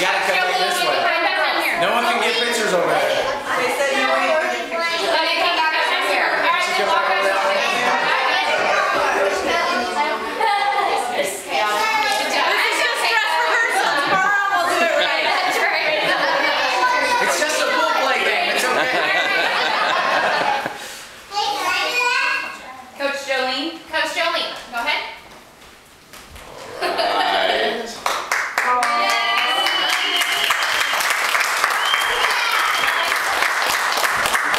Gotta come yeah, this way. No one can get pictures over there.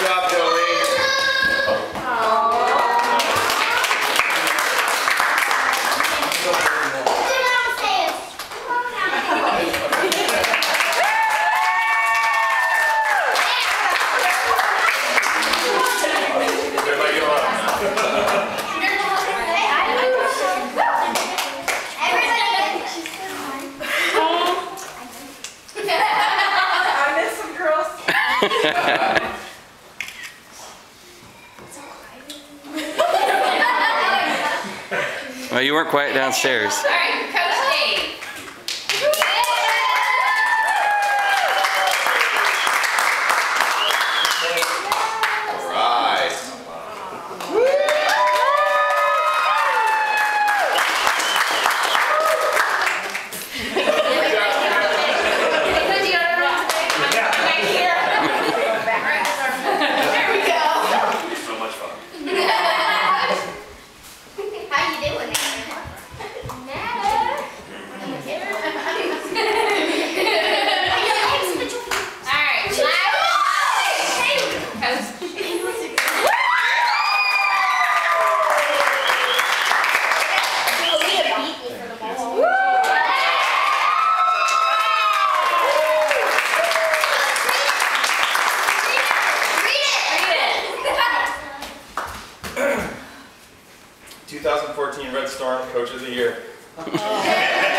Job, Jolene. Everybody go up. Well, you weren't quiet downstairs. All 2014 Red Storm Coach of the Year.